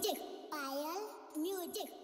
music. Music.